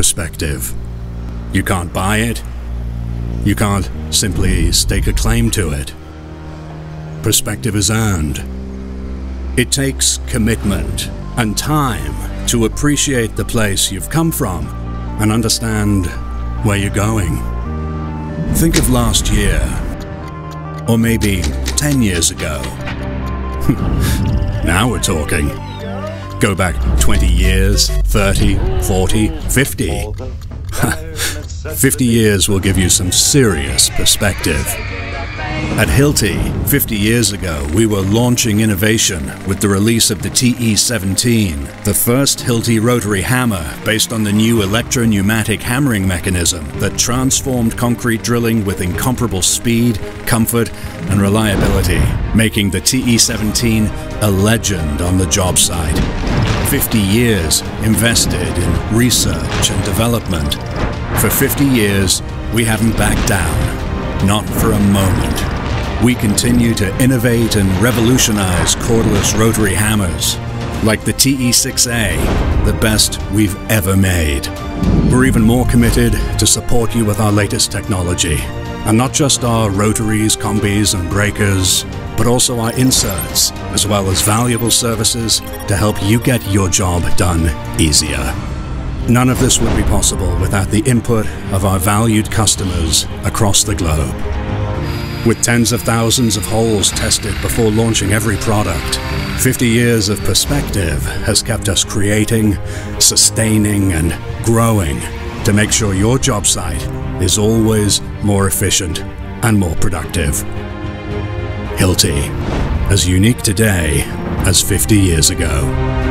perspective. You can't buy it. You can't simply stake a claim to it. Perspective is earned. It takes commitment and time to appreciate the place you've come from and understand where you're going. Think of last year, or maybe 10 years ago. now we're talking. Go back 20 years, 30, 40, 50. 50 years will give you some serious perspective. At Hilti, 50 years ago, we were launching innovation with the release of the TE17, the first Hilti rotary hammer based on the new electro-pneumatic hammering mechanism that transformed concrete drilling with incomparable speed, comfort, and reliability, making the TE17 a legend on the job site. 50 years invested in research and development. For 50 years, we haven't backed down, not for a moment we continue to innovate and revolutionize cordless rotary hammers, like the TE6A, the best we've ever made. We're even more committed to support you with our latest technology, and not just our rotaries, combis, and breakers, but also our inserts, as well as valuable services to help you get your job done easier. None of this would be possible without the input of our valued customers across the globe. With tens of thousands of holes tested before launching every product, 50 years of perspective has kept us creating, sustaining, and growing to make sure your job site is always more efficient and more productive. Hilti, as unique today as 50 years ago.